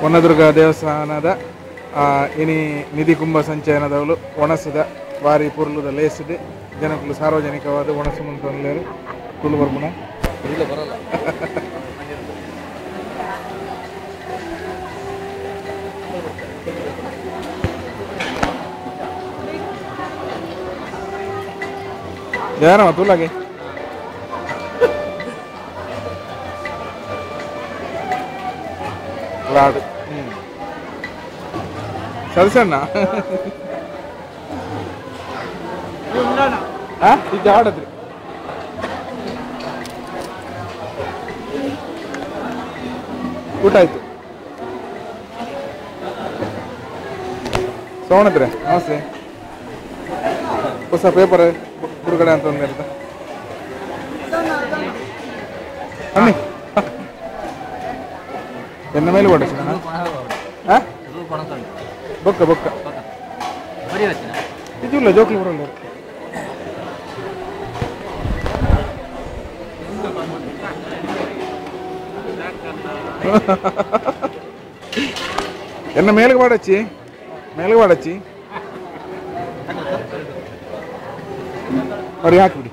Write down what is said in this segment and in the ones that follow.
ಹೊನ್ನದುರ್ಗ ದೇವಸ್ಥಾನದ ಆ, ಇನಿ ನಿಧಿ ಕುಂಭ ಸಂಚಯನದವಳು ಒಣಸಿದ ವಾರಿ ಪುರ್ಲುದ ಲೇಸಿದೆ ಜನಕ್ಕಲು ಸಾರ್ವಜನಿಕವಾದ ಒಣಸು ಮುಂತೊಂದು ಕುಲು ಬರ್ಬುನ ಇಲ್ಲ ಬರಲ್ಲ ಯಾರವ ತುಲಾಗೆ ರಾಡು. ಸರಿ ಸಣ್ಣ ಇದು ಆಡದ್ರಿ ಊಟ ಆಯ್ತು. ತೊಗೊಂಡ್ರೆ ನಮಸ್ತೆ. ಹೊಸ ಪೇಪರ್ ಬಿಡುಗಡೆ ಅಂತ ಒಂದು ಇರುತ್ತೆ ಅಮ್ಮಿ ಎನ್ನ ಮೇಲೆ ಓಡಿಸಿ ಹಾಂ ಬೊಕ್ಕ ಬೊಕ್ಕ ಇದಿಲ್ಲ ಜೋಕ್ಲಿ ಬರಲ್ಲ ಎನ್ನ ಮೇಲ್ಗೆ ಮಾಡಚ್ಚಿ ಮೇಲ್ಗೆ ಮಾಡಚ್ಚಿ ಅವ್ರಿಗೆ ಹಾಕ್ಬಿಡಿ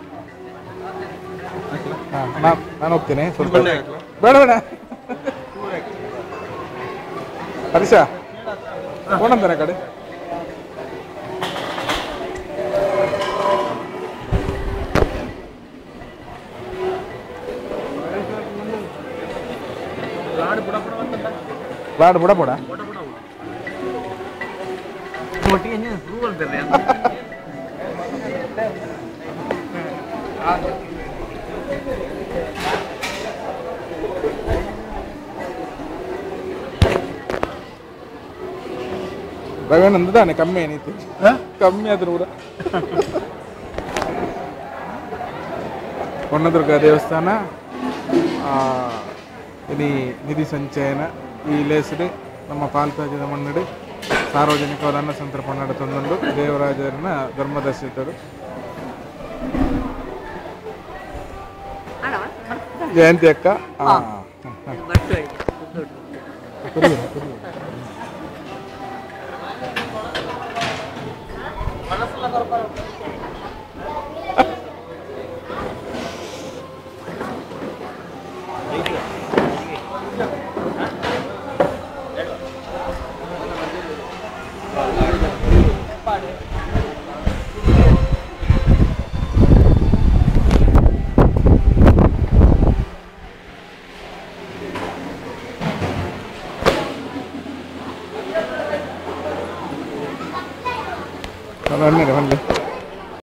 ಹಾಂ ನಾನು ನಾನು ಹೋಗ್ತೇನೆ ಸ್ವಲ್ಪ ಬೇಡ ಬೇಡ ಹರೀಶ ಫೋನ್ ಕಡೆ ಲಾಡು ಬುಡ ಬುಡ ರವೇನಂದ ತಾನೆ ಕಮ್ಮಿ ಏನೈತಿ ಕಮ್ಮಿ ಆದ್ರೂ ಕೂಡ ಹೊನ್ನದುರ್ಗ ದೇವಸ್ಥಾನ ಆ, ಇಲ್ಲಿ ನಿಧಿ ಸಂಚಯನ ಈ ಲೇಸಡೆ ನಮ್ಮ ಪಾಲ್ತಾಜದ ಮನ್ನಡೆ ಸಾರ್ವಜನಿಕವಾದ ಅನ್ನ ಸಂತರ್ಪಣೆ ತಂದು ದೇವರಾಜರನ್ನ ಧರ್ಮದರ್ಶಿತರು ಜಯಂತಿ ಅಕ್ಕ করো করো Haberleri halde.